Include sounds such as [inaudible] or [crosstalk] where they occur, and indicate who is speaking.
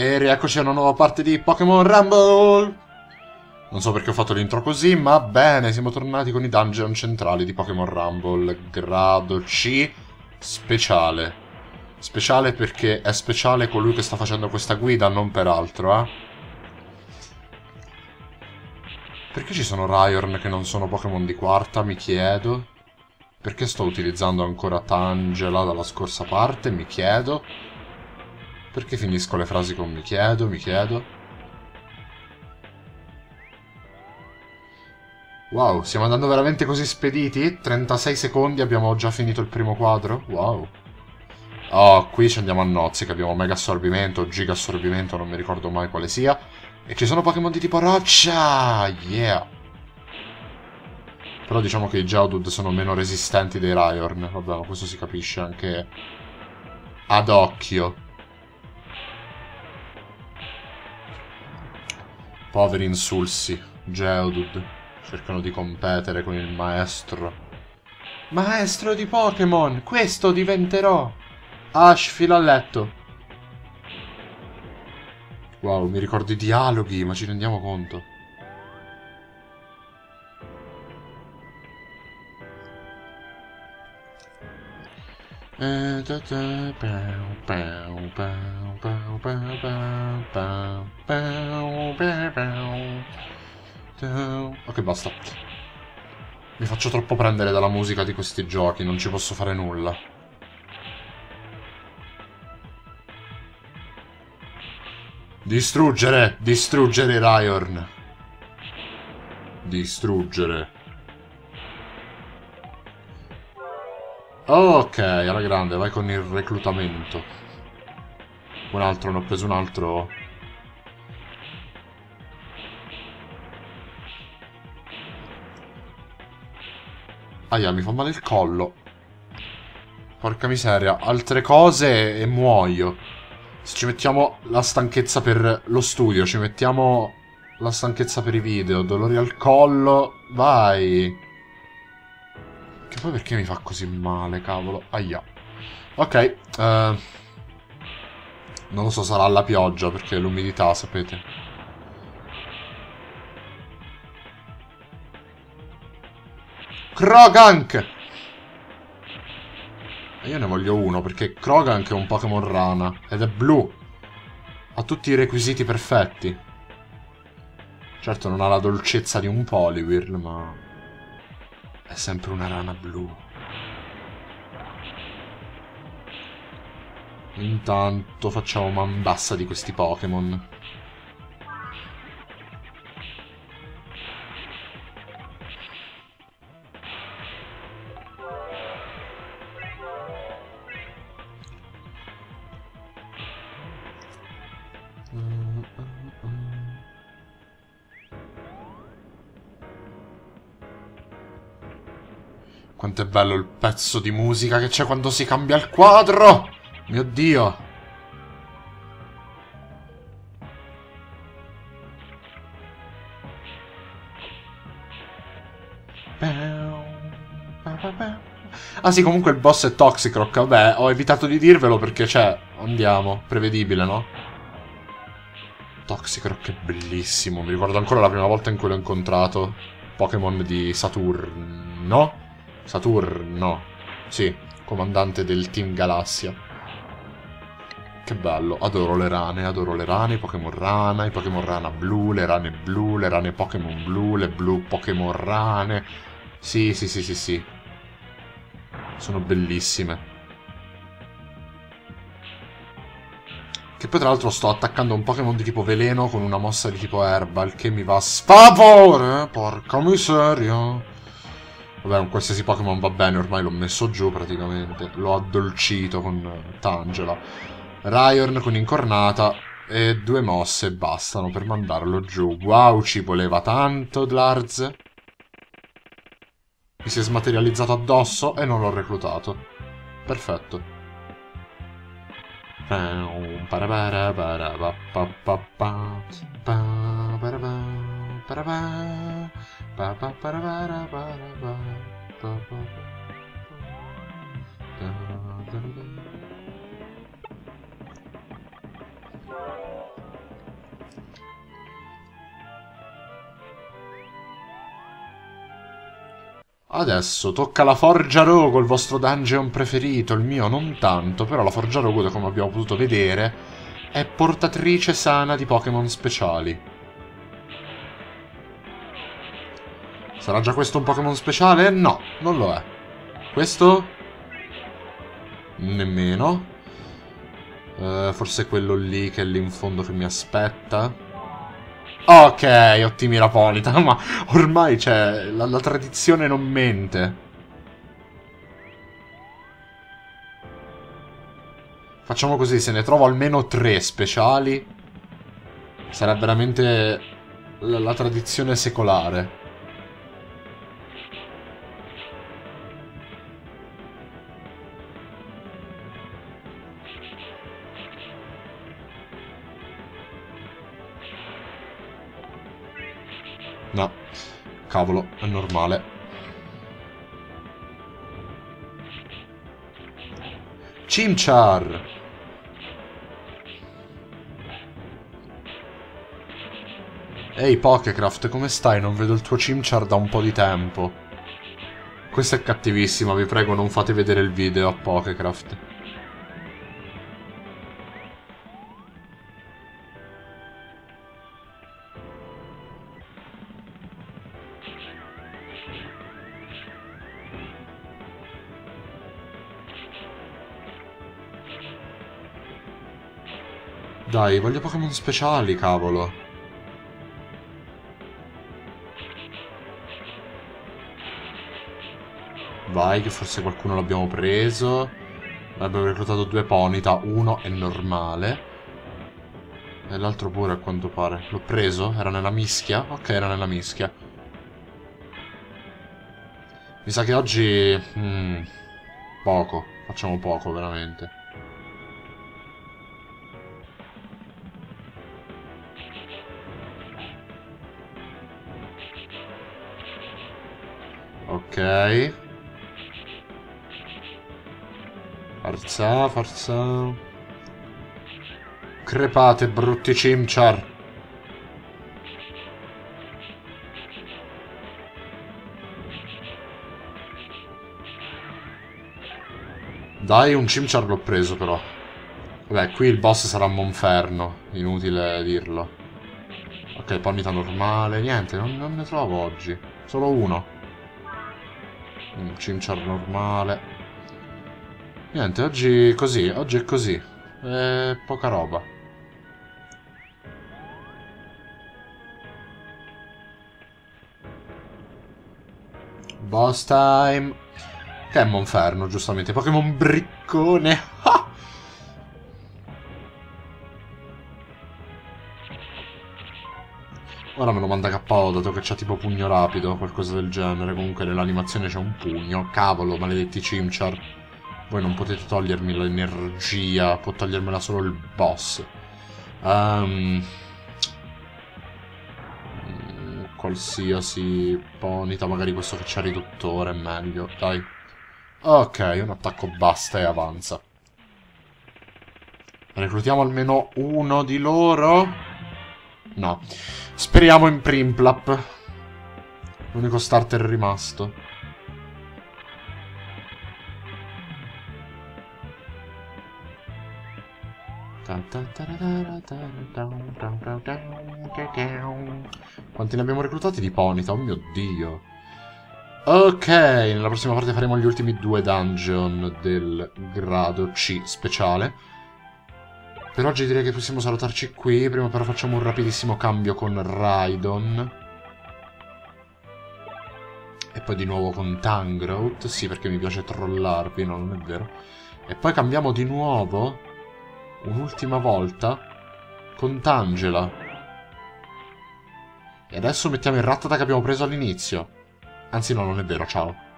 Speaker 1: E rieccoci a una nuova parte di Pokémon Rumble! Non so perché ho fatto l'intro così, ma bene, siamo tornati con i dungeon centrali di Pokémon Rumble. Grado C, speciale. Speciale perché è speciale colui che sta facendo questa guida, non per altro, eh. Perché ci sono Ryorn che non sono Pokémon di quarta, mi chiedo. Perché sto utilizzando ancora Tangela dalla scorsa parte, mi chiedo. Perché finisco le frasi con mi chiedo, mi chiedo? Wow, stiamo andando veramente così spediti? 36 secondi abbiamo già finito il primo quadro? Wow. Oh, qui ci andiamo a nozze, che abbiamo mega assorbimento, giga assorbimento, non mi ricordo mai quale sia. E ci sono Pokémon di tipo roccia! Yeah! Però diciamo che i Geodude sono meno resistenti dei Ryorn. Vabbè, questo si capisce anche ad occhio. Poveri insulsi, Geodude. Cercano di competere con il maestro. Maestro di Pokémon, questo diventerò! Ash, fila a letto. Wow, mi ricordo i dialoghi, ma ci rendiamo conto. Ok, basta. Mi faccio troppo prendere dalla musica di questi giochi, non ci posso fare nulla. Distruggere! Distruggere Ryorn! Distruggere. Ok, alla grande, vai con il reclutamento. Un altro, ne ho preso un altro. Aia, mi fa male il collo. Porca miseria, altre cose e muoio. Se ci mettiamo la stanchezza per lo studio, ci mettiamo la stanchezza per i video, dolori al collo, vai. Poi perché mi fa così male, cavolo? Aia. Ok, uh, non lo so, sarà la pioggia, perché l'umidità, sapete. Krogank! Io ne voglio uno, perché Krogank è un Pokémon rana, ed è blu. Ha tutti i requisiti perfetti. Certo non ha la dolcezza di un Poliwhirl, ma... È sempre una rana blu. Intanto facciamo man bassa di questi Pokémon. Quanto è bello il pezzo di musica che c'è quando si cambia il quadro! Mio Dio! Ah sì, comunque il boss è Toxicroc. Vabbè, ho evitato di dirvelo perché, cioè, andiamo. Prevedibile, no? Toxicroc è bellissimo. Mi ricordo ancora la prima volta in cui l'ho incontrato. Pokémon di Saturno. Saturno. Sì, comandante del Team Galassia. Che bello, adoro le rane, adoro le rane, i Pokémon rana, i Pokémon rana blu, le rane blu, le rane Pokémon blu, le blu Pokémon rane. Sì, sì, sì, sì, sì. Sono bellissime. Che poi tra l'altro sto attaccando un Pokémon di tipo veleno con una mossa di tipo erba, il che mi va a sfavore, porca miseria. Vabbè, un qualsiasi Pokémon va bene, ormai l'ho messo giù praticamente. L'ho addolcito con Tangela. Ryorn con Incornata e due mosse bastano per mandarlo giù. Wow, ci voleva tanto, Dlarz. Mi si è smaterializzato addosso e non l'ho reclutato. Perfetto. Adesso tocca la Forgia Rogo, il vostro dungeon preferito, il mio non tanto, però la Forgia Rogo, come abbiamo potuto vedere, è portatrice sana di Pokémon speciali. Sarà già questo un Pokémon speciale? No, non lo è. Questo? Nemmeno. Uh, forse quello lì che è lì in fondo che mi aspetta. Ok, ottimi Raponita, [laughs] ma ormai c'è... La, la tradizione non mente. Facciamo così, se ne trovo almeno tre speciali, sarà veramente la, la tradizione secolare. No. Cavolo, è normale. Chimchar! Ehi Pokécraft, come stai? Non vedo il tuo Chimchar da un po' di tempo. Questo è cattivissimo, vi prego non fate vedere il video a Pokécraft. Dai, voglio Pokémon speciali, cavolo. Vai, che forse qualcuno l'abbiamo preso. Abbiamo reclutato due Ponita, uno è normale. E l'altro pure a quanto pare. L'ho preso? Era nella mischia? Ok, era nella mischia. Mi sa che oggi... Hmm, poco. Facciamo poco, veramente. Ok. Forza, forza. Crepate, brutti cimchar. Dai, un cimchar l'ho preso però. Vabbè, qui il boss sarà Monferno. Inutile dirlo. Ok, palmita normale. Niente, non, non ne trovo oggi. Solo uno un cimchar normale. Niente oggi così oggi è così. È poca roba. Boss time. Che è Monferno giustamente. Pokémon briccone [laughs] Ora me lo manda KO dato che c'ha tipo pugno rapido qualcosa del genere. Comunque nell'animazione c'è un pugno. Cavolo, maledetti Chimchar. Voi non potete togliermi l'energia, può togliermela solo il boss. Um, qualsiasi ponita, magari questo che c'ha riduttore è meglio. Dai. Ok, un attacco basta e avanza. Reclutiamo almeno uno di loro. No. Speriamo in Primplap. L'unico starter rimasto. Quanti ne abbiamo reclutati di Ponita? Oh mio dio. Ok, nella prossima parte faremo gli ultimi due dungeon del grado C speciale. Per oggi direi che possiamo salutarci qui. Prima però facciamo un rapidissimo cambio con Raidon. E poi di nuovo con Tangrowth. Sì, perché mi piace trollarvi, no, non è vero. E poi cambiamo di nuovo, un'ultima volta, con Tangela. E adesso mettiamo il Rattata che abbiamo preso all'inizio. Anzi no, non è vero, ciao.